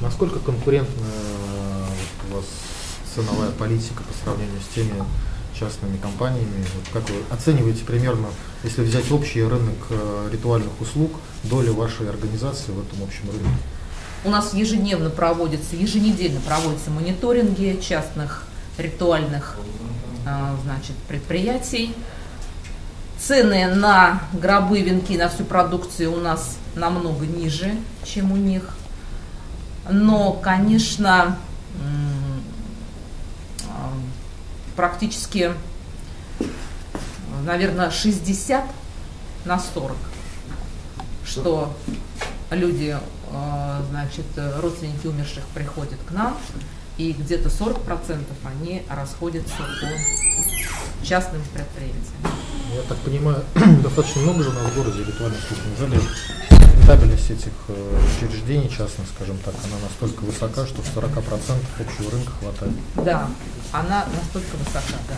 Насколько конкурентна у вас ценовая политика по сравнению с теми частными компаниями? Как вы оцениваете примерно, если взять общий рынок э, ритуальных услуг, долю вашей организации в этом общем рынке? У нас ежедневно проводятся, еженедельно проводятся мониторинги частных ритуальных э, значит, предприятий. Цены на гробы, венки, на всю продукцию у нас намного ниже, чем у них. Но, конечно, практически, наверное, 60 на 40, что люди, а, значит, родственники умерших приходят к нам, и где-то 40% они расходятся по частным предприятиям. Я так понимаю, достаточно много же у нас в городе ритуальных служб. Неужели рентабельность этих э, учреждений частных, скажем так, она настолько высока, что в 40% общего рынка хватает? Да, она настолько высока, да.